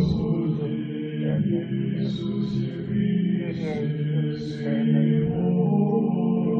Thank you.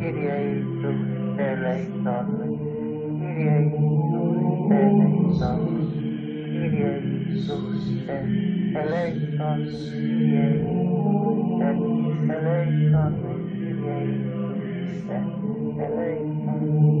Kyrie eleison, Kyrie eleison, Kyrie eleison, Kyrie eleison, Kyrie eleison, Kyrie eleison, Kyrie eleison,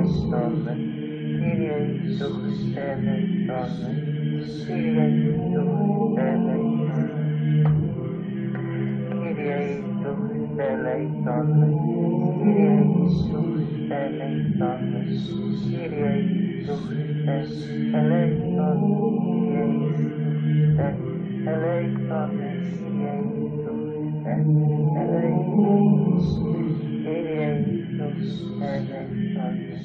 Χριστόν, Κύριε Ιησού Χριστέ δεϊτών, Κύριε Ιησού Χριστέ δεϊτών, Κύριε Ιησού Χριστέ δεϊτών, Κύριε Ιησού Χριστέ δεϊτών, Κύριε Ιησού Χριστέ ελέητον, Κύριε Ιησού Χριστέ ελέητον, Κύριε Ιησού Χριστέ ελέητον, Okay, okay.